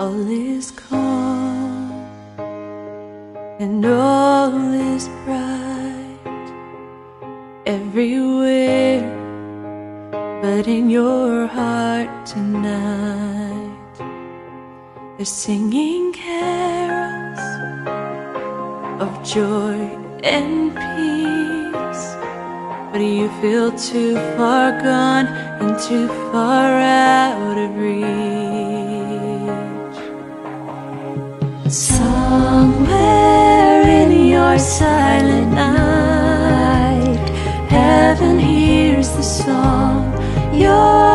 all is calm and all is bright everywhere, but in your heart tonight. They're singing carols of joy and peace, but you feel too far gone and too far out of reach. Somewhere in your silent night, heaven hears the song. Your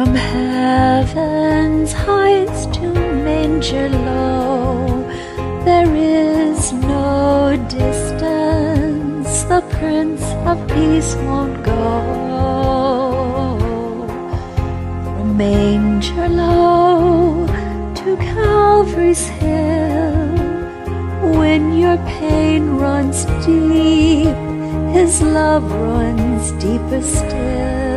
From heaven's heights to manger low, there is no distance the Prince of Peace won't go. From manger low to Calvary's hill, when your pain runs deep, His love runs deeper still.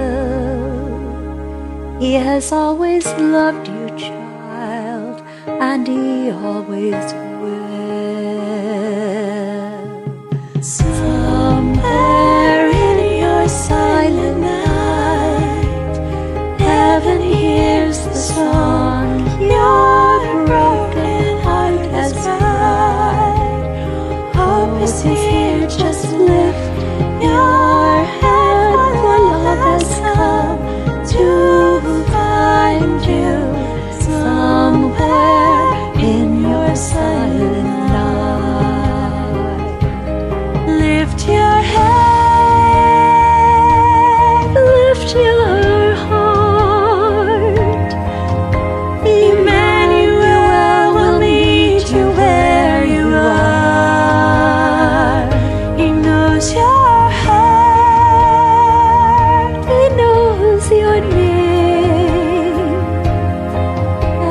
He has always loved you, child, and He always will. Somewhere in your silent night, heaven hears the song. Your broken heart has cried. Hope is here, just lift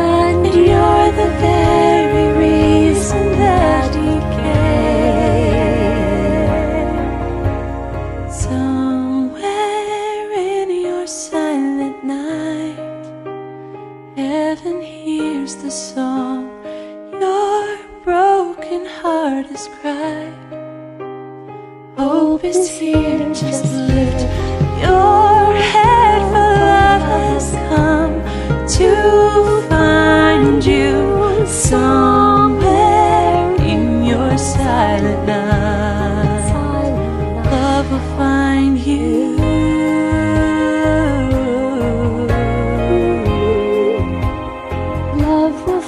And you're the very reason that he cares. Somewhere in your silent night, heaven hears the song. Your broken heart is cried. Hope is here, just lift you. Love